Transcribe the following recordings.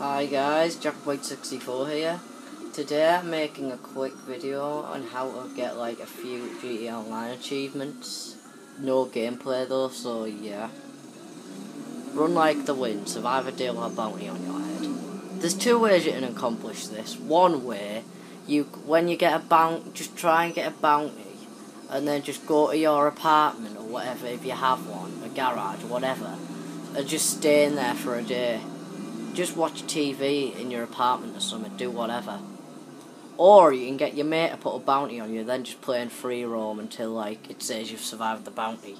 Hi guys, jackboyd64 here. Today I'm making a quick video on how to get like a few GTA Online achievements. No gameplay though, so yeah. Run like the wind, survive a deal with a bounty on your head. There's two ways you can accomplish this. One way, you when you get a bounty, just try and get a bounty, and then just go to your apartment or whatever if you have one, a garage, whatever, and just stay in there for a day just watch TV in your apartment or something, do whatever. Or you can get your mate to put a bounty on you, then just play in free roam until like it says you've survived the bounty.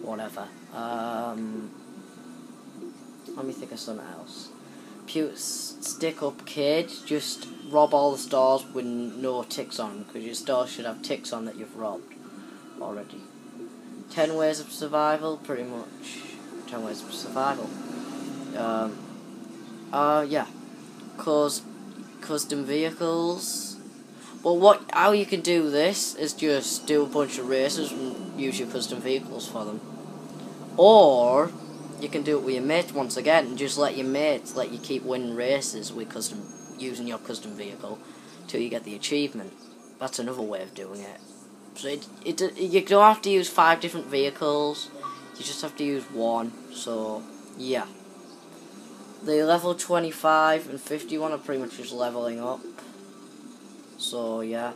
Whatever. Um, let me think of something else. Pew stick up cage, just rob all the stores with no ticks on, because your store should have ticks on that you've robbed already. Ten ways of survival, pretty much. Ten ways of survival. Um, uh, yeah. Cause custom vehicles. Well, what how you can do this is just do a bunch of races and use your custom vehicles for them. Or you can do it with your mates once again and just let your mates let you keep winning races with custom using your custom vehicle till you get the achievement. That's another way of doing it. So it, it you don't have to use five different vehicles. You just have to use one. So yeah. The level 25 and 51 are pretty much just leveling up. So, yeah.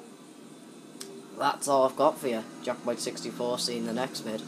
That's all I've got for you. jackboyd64, see you in the next vid.